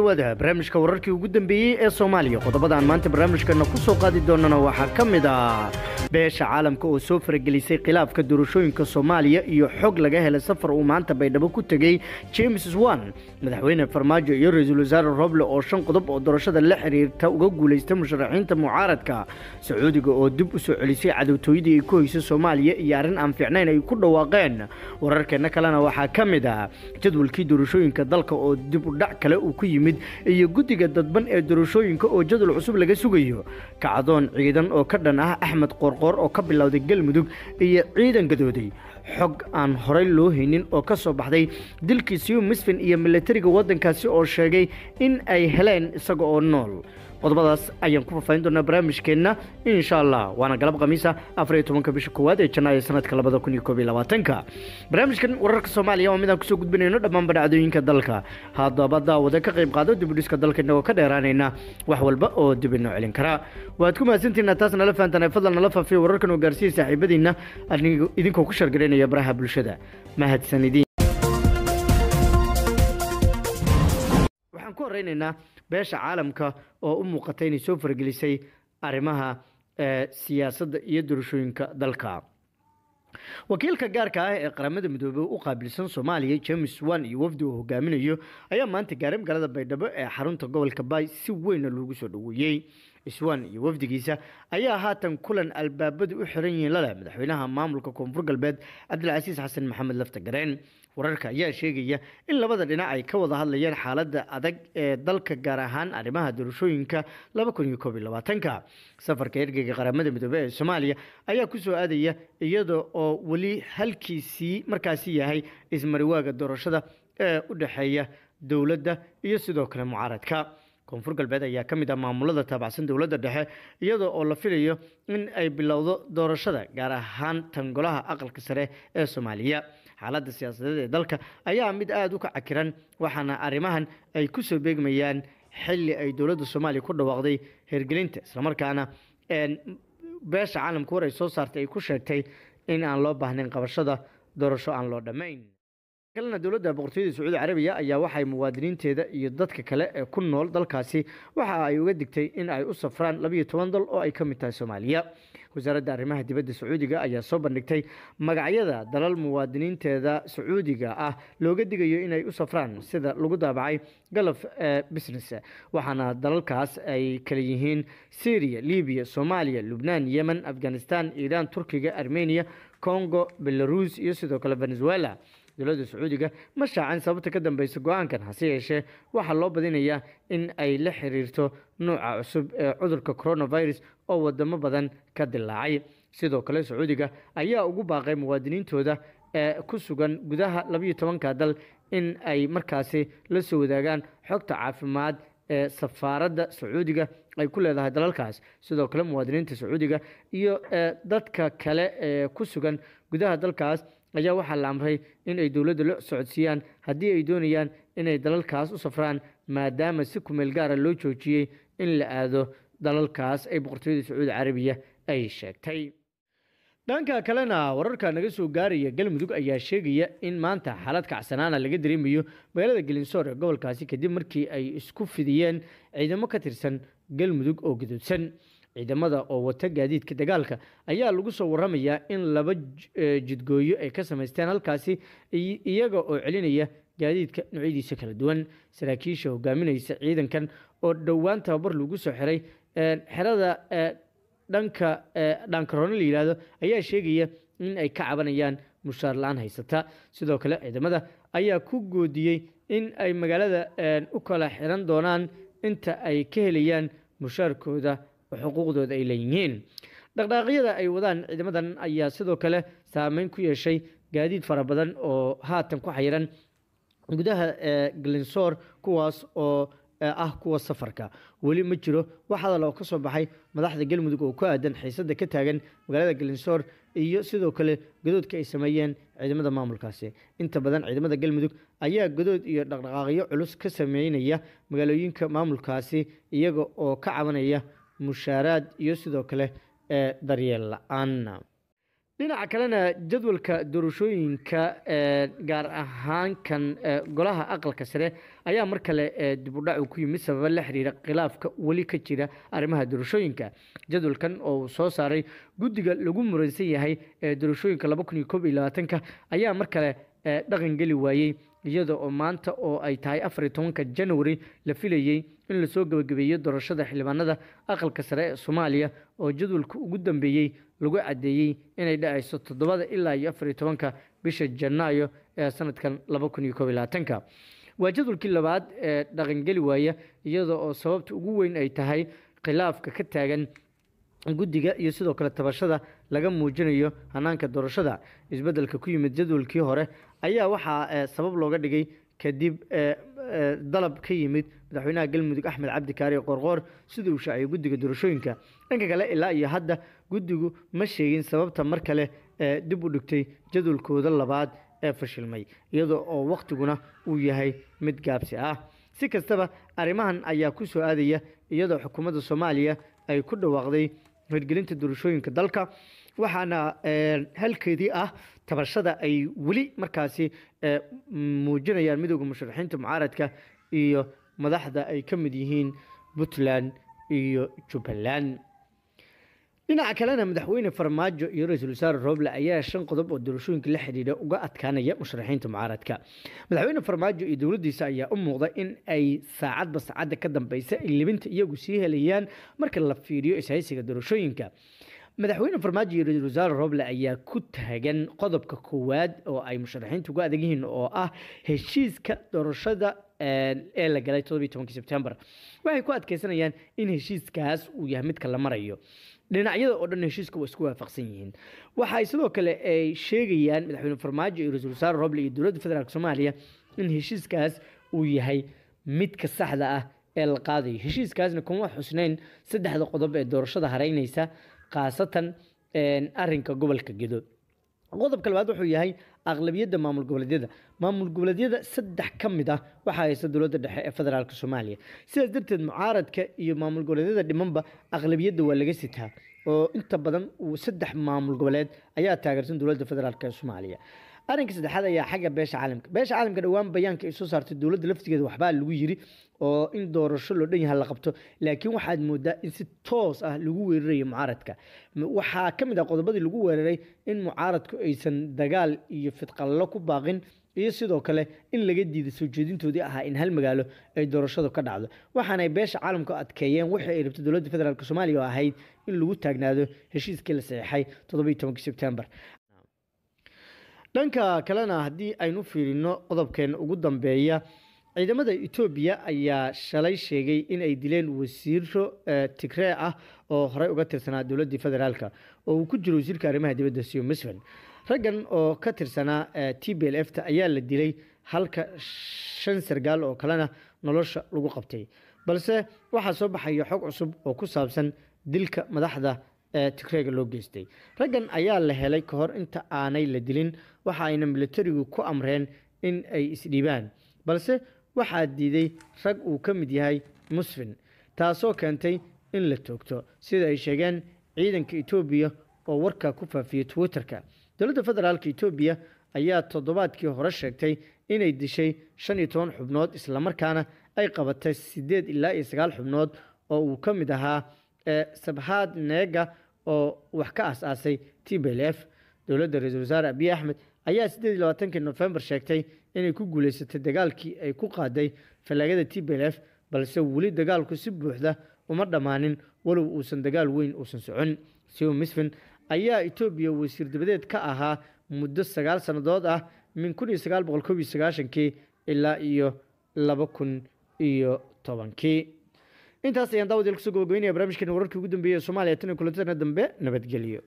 dhawaada barnaamijka wararkii ugu dambeeyey ee soomaaliya. Qodobada aan maanta barnaamijkana ku soo qaadi doonana waxaa ka mid ah beesha caalamka oo soo faragelisay khilaafka doorashooyinka soomaaliya iyo xog laga helay safar uu maanta baydhabo ku tegey james wan madaxweyne farmaajo iyo ra'iisul wasaare roble oo shan qodob oo doorashada la xiriirta uga guulaystay musharaxiinta mucaaradka. Sacuudiga oo dib u soo celisay cadowtooyadii ay ku haysay soomaaliya iyo arrin aan fiicnayn ay ku dhawaaqeen. Wararkeena kalena waxaa ka mid ah jadwalkii doorashooyinka dalka oo dib u dhac kale uu ku yimid iyo guddiga dadban ee doorashooyinka oo jadwal cusub laga sugayo. Kacdoon ciidan oo ka dhan ah axmed qoorqoor oo ka bilowday galmudug iyo ciidan gadooday. Xog aan horey loo haynin oo ka soo baxday dilkii siyu misfin iyo milatariga waddankaasi oo sheegay in ay heleen isaga oo nool qodobadaas ayaan ku faafahin doonaa barnaamijkeenna insha allah waana galab khamiisa afar iyo tobanka bisha koowaad ee janaayo sanadka labada kun iyo koob labaatanka. Barnaamijkan wararka soomaaliya waa midaan ku soo gudbinayno dhammaanba dhacdooyinka dalka. Haddaba daawada ka qayb qaado dibudhiska dalka inagoo ka dheeraanayna wax walba oo dib inoo celin karaa waad ku mahadsantihiina taas nala fahantaan fadlan nala faafiya wararkan oo gaarsiiya saaxiibadiinna idinkoo ku shargaraynaya baraha bulshada. Mahadsanidin. waxaan ku horeynaynaa beesha caalamka oo u muuqatay inay soo faragelisay arrimaha siyaasadda iyo doorashooyinka dalka. Wakiilka gaarka ah ee qaramada midoobey u qaabilsan soomaaliya james wan iyo wafdi uu hogaaminayo ayaa maanta gaaray magaalada baydhabo ee xarunta gobolka baay si weynna loogu soo dhoweeyey. Iswan iyo wafdigiisa ayaa haatan kulan albaabadu u xiran yihiin laleh madaxweynaha maamulka koonfur galbeed cabdilcasiis xasan maxamed lafta gareen wararka ayaa sheegaya in labada dhinac ay ka wada hadlayaan xaaladda adag ee dalka gaar ahaan arrimaha doorashooyinka labaatanka safarka ergeyga qaramada midoobey ee soomaaliya ayaa ku soo aadaya iyada oo weli halkiisii markaasi yahay ismariwaaga doorashada ee u dhexeeya dowladda iyo sidoo kale mucaaradka. Koonfur galbeed ayaa ka mid ah maamulada taabacsan dowladda dhexe iyada oo la filayo in ay bilowdo doorashada gaar ahaan tangolaha aqalka sare ee soomaaliya xaaladda siyaasadeed ee dalka ayaa mid aada u ka cakiran waxaana arrimahan ay ku soo beegmayaan xilli ay dowladda soomaaliya ku dhawaaqday hirgelinta islamarkaana beesha caalamka war ay soo saartay ay ku sheegtay in aan loo baahnayn qabashada doorasho aan loo dhammayn. Kalena dowladda boqortooyada sacuudi carabiya ayaa waxay muwaadiniinteeda iyo dadka kale ee ku nool dalkaasi waxa ay uga digtay in ay u safraan labiyo toban dal oo ay ka mid tahay soomaaliya wasaaradda arrimaha dibadda sacuudiga ayaa soo bandhigtay magacyada dalal muwaadiniinteeda sacuudiga ah looga digayo inay u safraan sida lagu daabacay galaf business. Waxaana dalalkaas ay kala yihiin syriya libiya soomaaliya lubnaan yemen afghanistan iiraan turkiga armenia congo belarus iyo sidoo kale venezuela. Dowladda sacuudiga ma shaacin sababta ka dambeysa go'aankan hase yeeshee. Waxaa loo badinayaa in ay la xiriirto nuuca cusub ee cudurka coronavirus oo wadamo badan ka dilaacay. Sidoo kale sacuudiga ayaa ugu baaqay muwaadiniintooda ee ku sugan gudaha labiyo tobanka dal in ay markaasi la soo wadaagaan xogta caafimaad ee safaaradda sacuudiga ay ku leedahay dalalkaas. Sidoo kale muwaadiniinta sacuudiga iyo dadka kale ee ku sugan gudaha dalkaas ayaa waxaa la amray in ay dowladda la socodsiiyaan haddii ay doonayaan inay dalalkaas u safraan maadaama si kumeel gaara loo joojiyey in la aado dalalkaas ay boqortooyada sacuudi carabiya ay sheegtay dhanka kalena wararka naga soo gaaraya galmudug ayaa sheegaya in maanta xaalad kacsanaana laga dareemayo magaalada gelinsoor ee gobolkaasi kadib markii ay isku fidiyeen ciidamo ka tirsan galmudug oo gadoodsan ciidamada oo wata gaadiidka dagaalka ayaa lagu soo waramayaa in laba jidgooyo ay ka samaysteen halkaasi iyaga oo celinaya gaadiidka noocyadiisa kala duwan. Saraakiisha hogaaminaysa ciidankan oo dhowaan tababar lagu soo xiray xerada dhanka dhaankaroone la yidhaahdo ayaa sheegaya in ay ka cabanayaan mushaar la'aan haysata. Sidoo kale ciidamada ayaa ku goodiyey in ay magaalada u kala xiran doonaan inta ay ka helayaan mushaarkooda xuquuqdooda ay leeyihiin. Dhaqdhaaqyada ay wadaan ciidamadan ayaa sidoo kale saameyn ku yeeshay gaadiid fara badan oo haatan ku xayiran gudaha galinsoor kuwaas oo ah kuwa safarka. Weli ma jiro wax hadal oo ka soo baxay madaxda galmudug oo ku aadan xiisada ka taagan magaalada galinsoor iyo sidoo kale gadoodka ay sameeyeen ciidamada maamulkaasi. Inta badan ciidamada galmudug ayaa gadood iyo dhaqdhaqaaqyo culus ka sameynaya magaalooyinka maamulkaasi iyaga oo ka cabanaya mushaaraad iyo sidoo kale daryeel la'aan dhinaca kalena jadwalka doorashooyinka gaar ahaan kan golaha aqalka sare ayaa mar kale dibudhac ku yimid sababa la xiriira khilaafka weli ka jira arrimaha doorashooyinka. Jadwalkan oo soo saaray guddiga lagu muransan yahay ee doorashooyinka laba koob iyo labaatanka ayaa mar kale dhaqan geli waayey iyada oo maanta oo ay tahay afar iyo tobanka january la filayey in la soo gebagabeeyo doorashada xildhibaanada aqalka sare ee soomaaliya oo jadwalka ugu dambeeyey lagu caddeeyey inay dhacayso toddobada ilaa iyo afar iyo tobanka bisha janaayo ee sanadkan laba kun iyo koob labaatanka waa jadwalkii labaad ee dhaqangeli waaya iyada oo sababta ugu weyn ay tahay khilaafka ka taagan guddiga iyo sidoo kale tabashada laga muujinayo hanaanka doorashada. Isbeddelka ku yimid jadwalkii hore ayaa waxaa sabab looga dhigay kadib dalab ka yimid madaxweynaha galmudug axmed cabdi kaari qorqoor sida uu shaaciyay guddiga doorashooyinka. Dhanka kale ilaa iyo hadda guddigu ma sheegin sababta mar kale dib u dhigtay jadwalkooda labaad ee fashilmay iyada oo wakhtiguna uu yahay mid gaabsi ah. Si kastaba arrimahan ayaa ku soo aadaya iyadoo xukuumadda soomaaliya ay ku dhawaaqday hirgelinta doorashooyinka dalka waxaana halkeedii ah tabashada ay weli markaasi muujinayaan midooda musharaxiinta mucaaradka iyo madaxda ay ka mid yihiin puntland iyo jubbaland dhinaca kalena madaxweyne farmaajo iyo ra'iisul wasaare rooble ayaa shan qodob oo doorashooyinka la xidhiidha uga adkaanaya musharaxiinta mucaaradka. Madaxweyne farmaajo iyo dowladdiisa ayaa u muuqda in ay saacadba saacadda ka dambeysa ay libinta iyagu sii helayaan marka la fiiriyo ishaysiga doorashooyinka madaxweyne farmaajo iyo ra'iisul wasaare rooble ayaa ku taagan qodobka koowaad oo ay musharaxiintu uga adag yihiin oo ah heshiiska doorashada ee la galay todobiyo tobankii sebtembar waxay ku adkeysanayaan in heshiiskaas uu yahay midka la marayo. Dhinacyada oo dhan heshiiska waa isku waafaqsan yihiin. Waxay sidoo kale ay sheegayaan madaxweyne farmaajo iyo ra'iisul wasaare roble iyo dowladda federaalk soomaaliya in heshiiskaas uu yahay midka saxda ah ee la qaadayo. Heshiiskaasna kuma xusnayn. Saddexda qodob ee doorashada hareynaysa khaasatan arinka gobolka gedo. Qodobka labaad wuxuu yahay aqlabiyadda maamul goboleedyada. Maamul goboleedyada saddex ka mid ah waxaa haysta dowladda dhexe ee federaalk soomaaliya. Sidaas darteed mucaaradka iyo maamul goboleedyada dhimanba aqlabiyadda waa laga sitaa oo inta badan saddex maamul goboleed ayaa taageersan dowladda federaalk ee soomaaliya arrinka saddexaad ayaa xagga beesha caalamka. Beesha caalamka dhowaan bayaanka ay soo saartay dowladda laftigeeda waxbaa lagu yiri oo in doorasho loo dhan yahay la qabto. Laakiin waxaad moodaa in si toos ah lagu weerarayo mucaaradka. Waxaa ka mid ah qodobadii lagu weeraray in mucaaradku aysan dagaal iyo fidqallo ku baaqin iyo sidoo kale in laga diiday soo jeedintoodii ahaa in hal magaalo ay doorashadu ka dhacdo. Waxaanay beesha caalamku adkeeyeen wixii ay rabtay dowladda federaalk soomaaliya oo ahayd in lagu taagnaado heshiiskii la saxiixay toddobiyo tobankii sebtembar dhanka kalena haddii aynu fiirino qodobkeena ugu dambeeya ciidamada etoobiya ayaa shalay sheegay in ay dileen wasiiro tigree ah oo horey uga tirsanaa dowladdii federaalk oo uu ku jiro wasiirka arrimaha dibadda siyo musven raggan oo ka tirsanaa t b l f ta ayaa la dilay halka shan sargaal oo kalena nolosha lagu qabtay. Balse waxaa soo baxaya xog cusub oo ku saabsan dilka madaxda ee tigreega loo geystay. Raggan ayaa la helay ka hor inta aanay la dilin waxa ayna militarigu ku amreen in ay isdhiibaan balse waxaa diiday rag uu ka mid yahay musfin taasoo keentay in la toogto sida ay sheegeen ciidanka etoobiya oo warkaa ku faafiyey twitterka. Dowladda federaalk etoobiya ayaa toddobaadkii hore sheegtay inay dishay shan iyo toban xubnood islamarkaana ay qabatay siddeed ilaa iyo sagaal xubnood oo uu ka mid ahaa sabhaad neega oo wax ka as-aasay f. Dowladda ra'iisul wasaare abiy axmed ayaa siddeed iyo labaatankii nofembar sheegtay inay ku guuleysatay dagaalkii ay ku qaaday fallaagada t b l f balse weli dagaalku si buuxda uma dhammaanin walow uusan dagaal weyn uusan socon. Sio misfin ayaa etoobiya wasiir dabadeed ka ahaa muddo sagaal sannadood ah min kun iyo sagaal boqol kob iyo sagaashankii ilaa iyo laba kun iyo tobankii intaas ayaan daawadeel ku soo gabagabeynaya barnaamijkeena wararkii ugu dambeeyey ee soomaaliya tan iyo kulantadeena dambe nabadgelyo